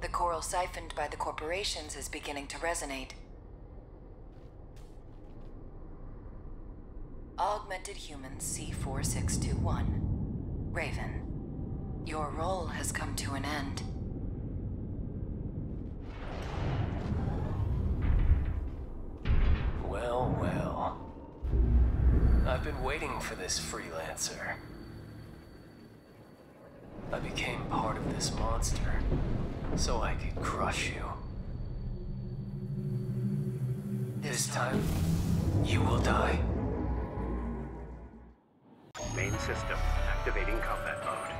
The coral siphoned by the corporations is beginning to resonate. Augmented Human C4621. Raven. Your role has come to an end. Well, well. I've been waiting for this freelancer. I became part of this monster, so I can crush you. This time, you will die. Main system activating combat mode.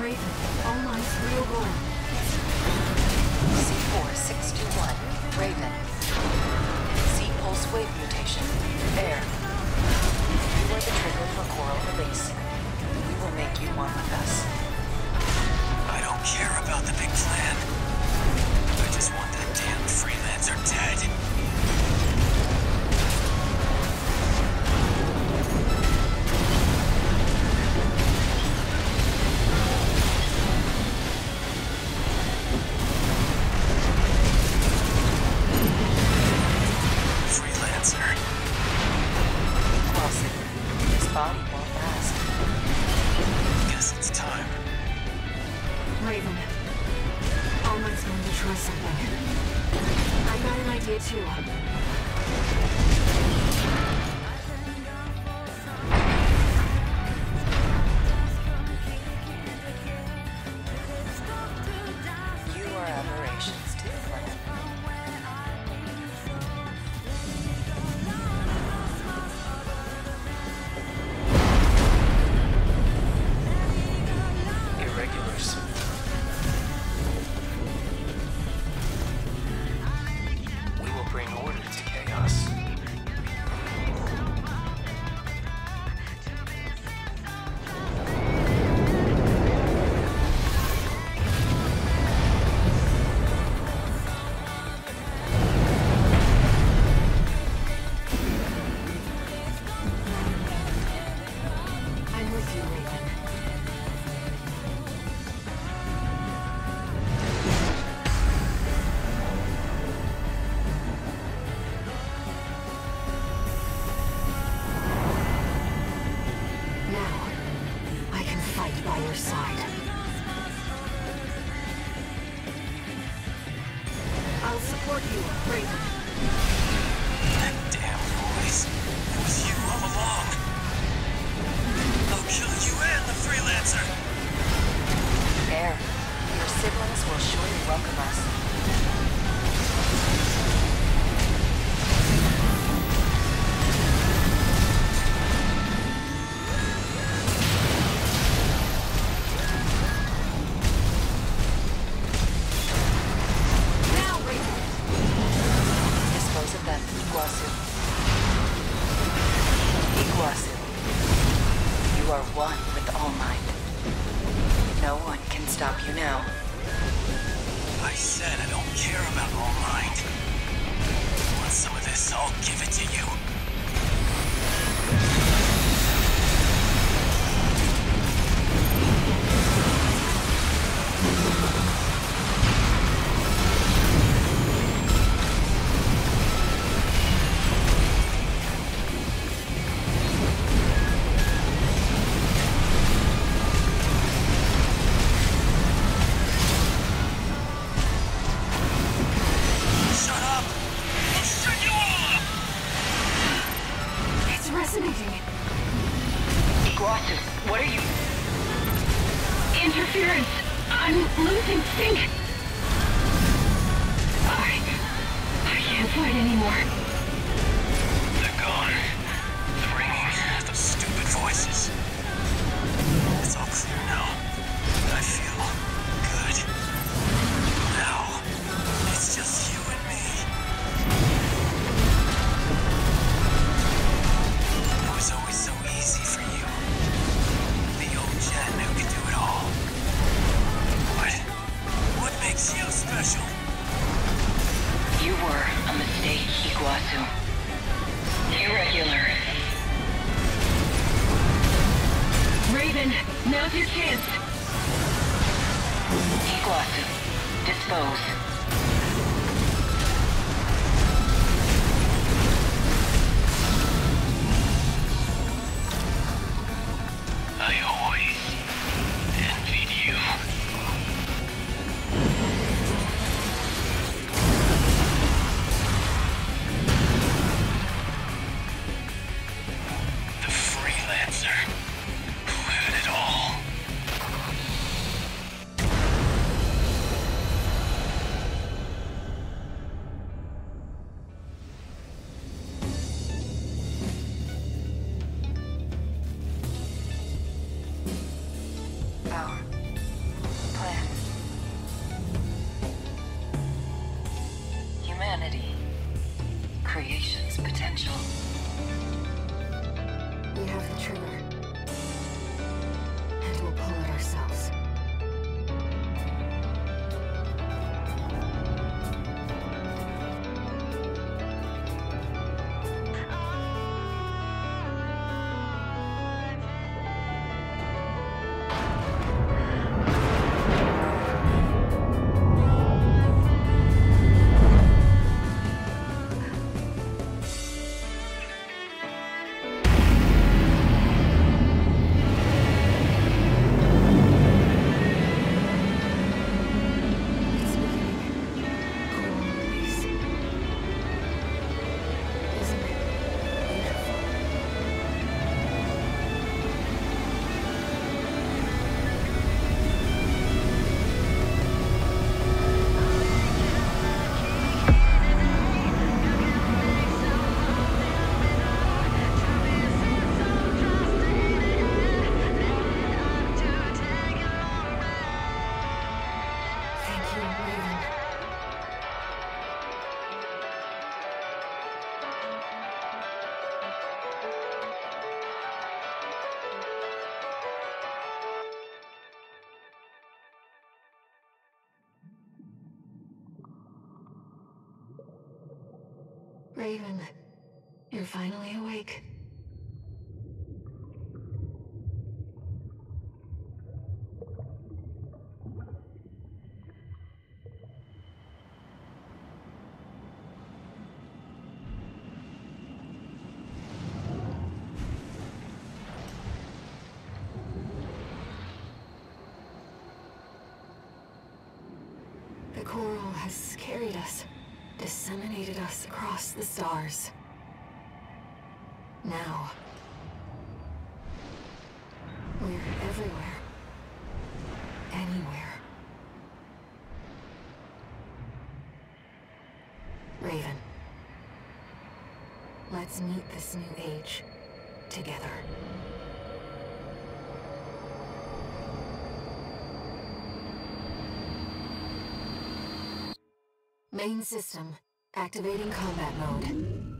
Raven, all lines real roll. C4621. Raven. C-pulse wave mutation. Ayre. You are the trigger for coral release. We will make you one with us. Care about the big plan. I just want that damn freelancer dead. I got an idea your side. I'll support you, Raven. That damn voice. It was you all along. I'll kill you and the freelancer. Ayre. Your siblings will surely welcome us. I said I don't care about Allmind. Want some of this? I'll give it to you. Shut Raven, you're finally awake. The coral has carried us, disseminated us across the stars. Now, we're everywhere. Anywhere. Raven. Let's meet this new age together. Main system, activating combat mode.